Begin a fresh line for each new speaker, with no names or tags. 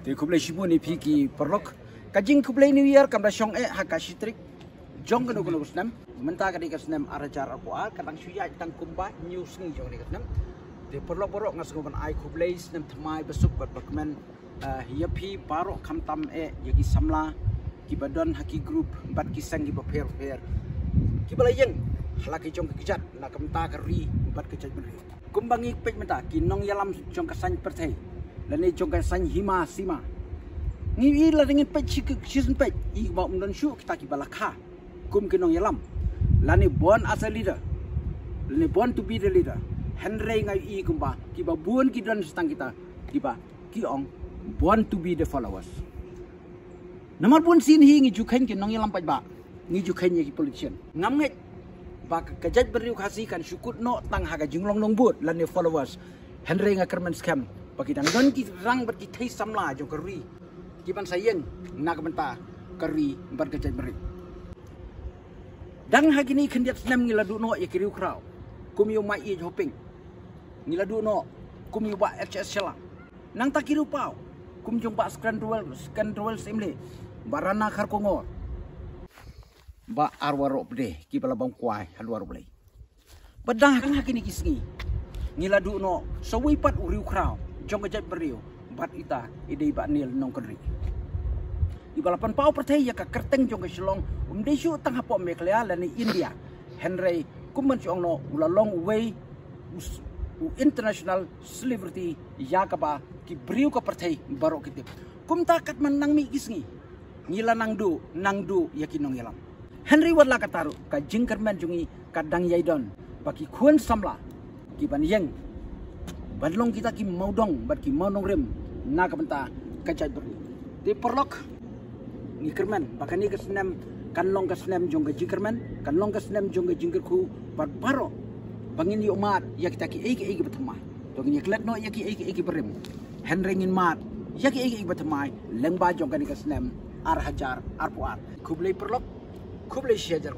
Ti kublai shibu ni piki perlok. Kajing kublai New Year kam da syong e hakashitrik. Jong kanu kanu kusnam. Menta kadi kusnam arajar akwa kadang suya tang kumba news ni jong ni kusnam. Ti perlok borok ngas nguban ai kublai snam thamai besuk bat bakmen hiya pi barok kam tam e yagi samla ki badon haki group bat ki sang ki baper per. Ki balayeng halaki jong kejat na kam ta kari bat kejat beri. Kumbangi pek menta ki nong yalam jong kasan pertai. Lani jong kasan hima sima. Ni i la dengan pek chik season pek i ba um shu kita ki balakha. Kum ki nong yalam. Lani born as a leader. Lani born to be the leader. Henry ngai i kumba ki ba buon ki don stang kita ki ba ki ong born to be the followers. Nomor pun sin hi ngi jukain ki nong yalam pek ba. Ngi jukain ye ki politician. Ngam ngai bak kejat beriu kasih kan syukur no tang haga jinglong nong but lan ni followers Henry nga kermen scam bagi dan don ki rang ber ki thai samla jo kari ki ban sayeng nak menta kari ber kejat beri. Dang hagi ni kendiat senam ngila du no ye kiriu krau. Kum yu mai ye hoping ngila du no kum yu ba HS nang tak kiriu pau. Kum jong ba skran duel skran duel simle barana khar kongor. Ba arwaro pde ki bala bang kwai halwaro blai badah kan hakini kisngi ngila du no sawi pat uriu krau jong gajat beriu bat ita ide ba nil nong kri di balapan pau pertai ya ka kerteng jong shlong um de shu tang hapo me klea lani india. Henry kuman chong no ula long way u international celebrity ya ka ba ki beriu ka pertai baro kitip kum ta kat man nang mi kisngi ngila nang du nang du yakinong yalam Henry wadla kataru ka jingkerman jungi kadang yaidon baki kuan samla ki ban yeng Badlong kita ki maudong bad ki maudong rem, na kapenta kacai berni. Di perlok. Ni kerman bahkan ni kesnem kanlong kesnem ke jikerman kanlong kesnem jongga kan jingkerku bad baro. Bangin yo mat ya kita ki eki eki betemah. ni klet no ya ki eki eki berem, Henrengin mat. Ya ki eki eki betemah lengba jongga ni kesnem ar hajar ar puar. Kubli perlok. Kubli syajar.